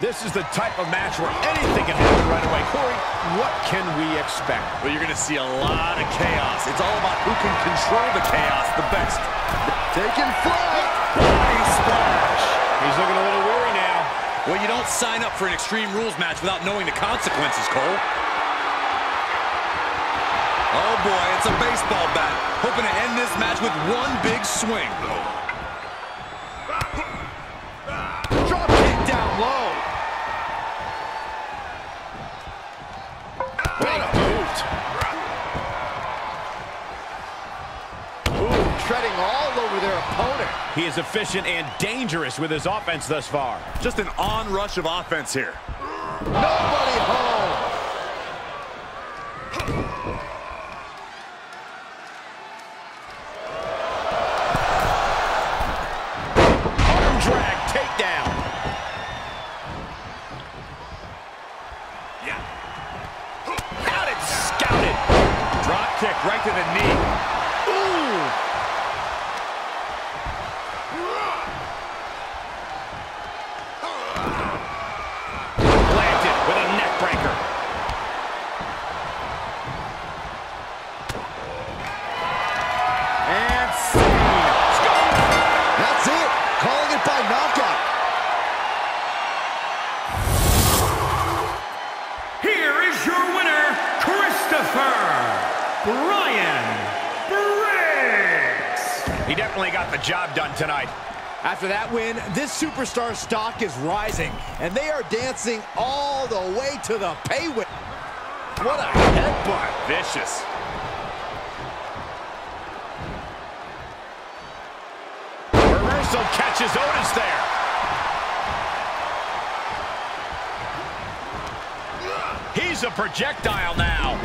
This is the type of match where anything can happen right away. Corey, what can we expect? Well, you're going to see a lot of chaos. It's all about who can control the chaos the best. Taking flight. Body splash. He's looking a little weary now. Well, you don't sign up for an Extreme Rules match without knowing the consequences, Cole. Oh, boy, it's a baseball bat. Hoping to end this match with one big swing. Treading all over their opponent. He is efficient and dangerous with his offense thus far. Just an onrush of offense here. Nobody home. Arm drag takedown. Got it scouted. Drop kick right to the knee. Christopher Brian Briggs. He definitely got the job done tonight. After that win, this superstar stock is rising, and they are dancing all the way to the pay win. What a headbutt. Vicious. Reversal catches Otis there. He's a projectile now.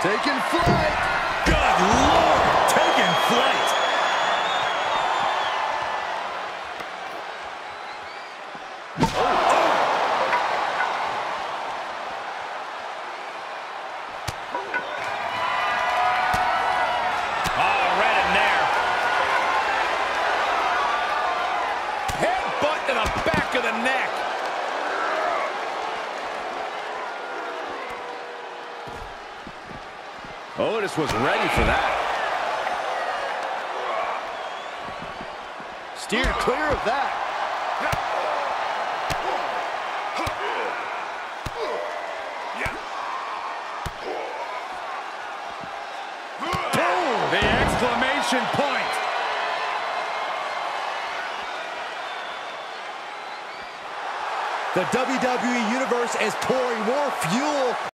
Taking flight. Good Lord. Taking flight. Oh, right in there. Headbutt to the back of the neck. Otis was ready for that. Steered clear of that. The exclamation point. The WWE Universe is pouring more fuel